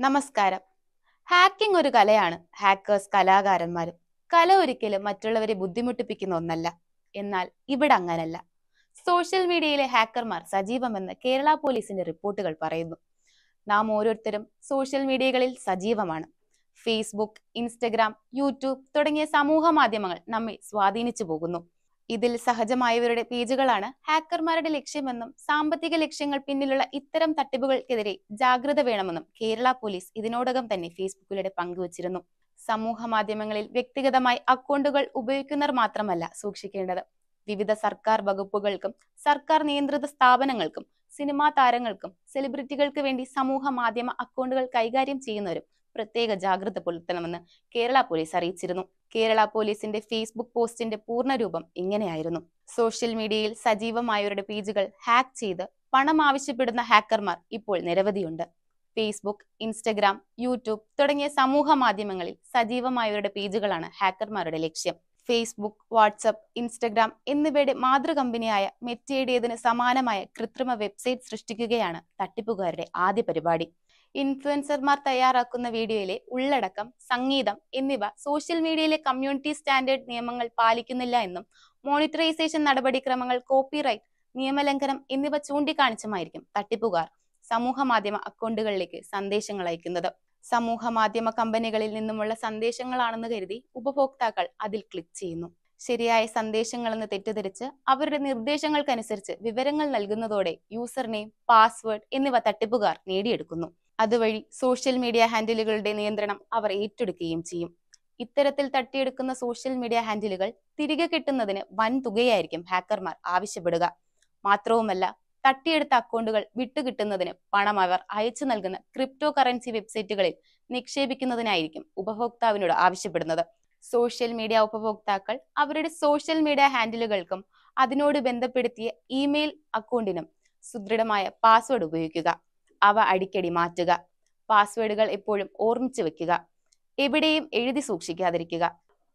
നമസ്കാരം. ഹാക്കിംഗ് ഒരു കലയാണ്. ഹാക്കേഴ്സ് കലാകാരന്മാരും കല ഒരിക്കലും മറ്റുള്ളവരെ ബുദ്ധിമുട്ടിപ്പിക്കുന്ന ഒന്നല്ല. എന്നാൽ ഇവിടെ അങ്ങനല്ല. സോഷ്യൽ മീഡിയയിലെ ഹാക്കർമാർ സജീവമെന്ന് കേരള പോലീസിന്റെ റിപ്പോർട്ടുകൾ പറയുന്നു. നാം ഓരോരുത്തരും സോഷ്യൽ മീഡിയകളിൽ സജീവമാണ്. ഫേസ്ബുക്ക് ഇൻസ്റ്റഗ്രാം യൂട്യൂബ് തുടങ്ങിയ സമൂഹ മാധ്യമങ്ങൾ നമ്മെ സ്വാധീനിച്ചു പോകുന്നു. ഇതിൽ സഹജമായവരുടെ പേജുകളാണ് ഹാക്കർമാരുടെ ലക്ഷ്യമെന്നും സാമ്പത്തിക ലക്ഷ്യങ്ങൾ പിന്നിലുള്ള ഇത്തരം തട്ടിപ്പുകൾക്കെതിരെ ജാഗ്രത വേണമെന്നും കേരള പോലീസ് ഇതിനോടകം തന്നെ ഫേസ്ബുക്കിലൂടെ പങ്കുവച്ചിരുന്നു. സമൂഹ മാധ്യമങ്ങളിൽ വ്യക്തിഗതമായി അക്കൗണ്ടുകൾ ഉപയോഗിക്കുന്നവർ മാത്രമല്ല സൂക്ഷിക്കേണ്ടത്. വിവിധ സർക്കാർ വകുപ്പുകൾക്കും സർക്കാർ നിയന്ത്രിത സ്ഥാപനങ്ങൾക്കും സിനിമാ താരങ്ങൾക്കും സെലിബ്രിറ്റികൾക്ക് വേണ്ടി സമൂഹ മാധ്യമ അക്കൗണ്ടുകൾ കൈകാര്യം ചെയ്യുന്നവരും പ്രത്യേക ജാഗ്രത പുലർത്തണമെന്ന് കേരള പോലീസ് അറിയിച്ചിരുന്നു. കേരള പോലീസിന്റെ ഫേസ്ബുക്ക് പോസ്റ്റിന്റെ പൂർണരൂപം ഇങ്ങനെയായിരുന്നു. സോഷ്യൽ മീഡിയയിൽ സജീവമായവരുടെ പേജുകൾ ഹാക്ക് ചെയ്ത് പണം ആവശ്യപ്പെടുന്ന ഹാക്കർമാർ ഇപ്പോൾ നിരവധിയുണ്ട്. ഫേസ്ബുക്ക് ഇൻസ്റ്റഗ്രാം യൂട്യൂബ് തുടങ്ങിയ സമൂഹ മാധ്യമങ്ങളിൽ സജീവമായവരുടെ പേജുകളാണ് ഹാക്കർമാരുടെ ലക്ഷ്യം. ഫേസ്ബുക്ക് വാട്സപ്പ് ഇൻസ്റ്റഗ്രാം എന്നിവയുടെ മാതൃകമ്പനിയായ മെറ്റയുടേതിന് സമാനമായ കൃത്രിമ വെബ്സൈറ്റ് സൃഷ്ടിക്കുകയാണ് തട്ടിപ്പുകാരുടെ ആദ്യ പരിപാടി. ഇൻഫ്ലുവൻസർമാർ തയ്യാറാക്കുന്ന വീഡിയോയിലെ ഉള്ളടക്കം സംഗീതം എന്നിവ സോഷ്യൽ മീഡിയയിലെ കമ്മ്യൂണിറ്റി സ്റ്റാൻഡേർഡ് നിയമങ്ങൾ പാലിക്കുന്നില്ല എന്നും മോണിറ്ററൈസേഷൻ നടപടിക്രമങ്ങൾ കോപ്പിറൈറ്റ് നിയമലംഘനം എന്നിവ ചൂണ്ടിക്കാണിച്ചുമായിരിക്കും തട്ടിപ്പുകാർ സമൂഹ മാധ്യമ അക്കൗണ്ടുകളിലേക്ക് സന്ദേശങ്ങൾ അയക്കുന്നത്. സമൂഹ മാധ്യമ കമ്പനികളിൽ നിന്നുമുള്ള സന്ദേശങ്ങളാണെന്ന് കരുതി ഉപഭോക്താക്കൾ അതിൽ ക്ലിക്ക് ചെയ്യുന്നു. ശരിയായ സന്ദേശങ്ങളെന്ന് തെറ്റിദ്ധരിച്ച് അവരുടെ നിർദ്ദേശങ്ങൾക്കനുസരിച്ച് വിവരങ്ങൾ നൽകുന്നതോടെ യൂസർ നെയിം പാസ്വേഡ് എന്നിവ തട്ടിപ്പുകാർ നേടിയെടുക്കുന്നു. അതുവഴി സോഷ്യൽ മീഡിയ ഹാൻഡിലുകളുടെ നിയന്ത്രണം അവർ ഏറ്റെടുക്കുകയും ചെയ്യും. ഇത്തരത്തിൽ തട്ടിയെടുക്കുന്ന സോഷ്യൽ മീഡിയ ഹാൻഡിലുകൾ തിരികെ കിട്ടുന്നതിന് വൻ തുകയായിരിക്കും ഹാക്കർമാർ ആവശ്യപ്പെടുക. മാത്രവുമല്ല തട്ടിയെടുത്ത അക്കൗണ്ടുകൾ വിട്ടുകിട്ടുന്നതിന് പണം അവർ അയച്ചു നൽകുന്ന ക്രിപ്റ്റോ കറൻസി വെബ്സൈറ്റുകളിൽ നിക്ഷേപിക്കുന്നതിനായിരിക്കും ഉപഭോക്താവിനോട് ആവശ്യപ്പെടുന്നത്. സോഷ്യൽ മീഡിയ ഉപഭോക്താക്കൾ അവരുടെ സോഷ്യൽ മീഡിയ ഹാൻഡിലുകൾക്കും അതിനോട് ബന്ധപ്പെടുത്തിയ ഇമെയിൽ അക്കൗണ്ടിനും സുദൃഢമായ പാസ്വേഡ് ഉപയോഗിക്കുക. അവ അടിക്കടി മാറ്റുക. പാസ്വേഡുകൾ എപ്പോഴും ഓർമ്മിച്ചു വെക്കുക. എവിടെയും എഴുതി സൂക്ഷിക്കാതിരിക്കുക.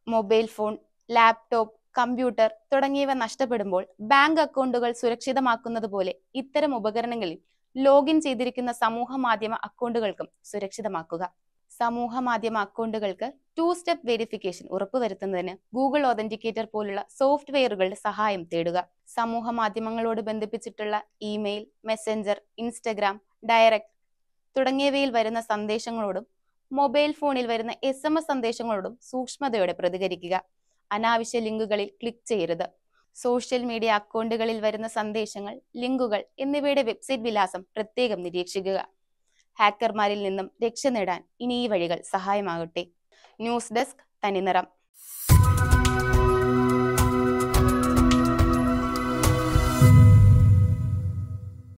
മൊബൈൽ ഫോൺ ലാപ്ടോപ്പ് കമ്പ്യൂട്ടർ തുടങ്ങിയവ നഷ്ടപ്പെടുമ്പോൾ ബാങ്ക് അക്കൗണ്ടുകൾ സുരക്ഷിതമാക്കുന്നത് പോലെ ഇത്തരം ഉപകരണങ്ങളിൽ ലോഗിൻ ചെയ്തിരിക്കുന്ന സമൂഹ മാധ്യമ അക്കൗണ്ടുകൾക്കും സുരക്ഷിതമാക്കുക. സമൂഹ മാധ്യമ അക്കൗണ്ടുകൾക്ക് ടു സ്റ്റെപ്പ് വെരിഫിക്കേഷൻ ഉറപ്പുവരുത്തുന്നതിന് ഗൂഗിൾ ഒതന്റിക്കേറ്റർ പോലുള്ള സോഫ്റ്റ്വെയറുകളുടെ സഹായം തേടുക. സമൂഹ മാധ്യമങ്ങളോട് ബന്ധിപ്പിച്ചിട്ടുള്ള ഇമെയിൽ മെസ്സഞ്ചർ ഇൻസ്റ്റഗ്രാം ഡയറക്ട് തുടങ്ങിയവയിൽ വരുന്ന സന്ദേശങ്ങളോടും മൊബൈൽ ഫോണിൽ വരുന്ന എസ് എം എസ് സന്ദേശങ്ങളോടും സൂക്ഷ്മതയോടെ പ്രതികരിക്കുക. അനാവശ്യ ലിങ്കുകളിൽ ക്ലിക്ക് ചെയ്യരുത്. സോഷ്യൽ മീഡിയ അക്കൗണ്ടുകളിൽ വരുന്ന സന്ദേശങ്ങൾ ലിങ്കുകൾ എന്നിവയുടെ വെബ്സൈറ്റ് വിലാസം പ്രത്യേകം നിരീക്ഷിക്കുക. ഹാക്കർമാരിൽ നിന്നും രക്ഷ നേടാൻ ഇനി ഈ വഴികൾ സഹായമാകട്ടെ. ന്യൂസ് ഡെസ്ക് തനിനിറം.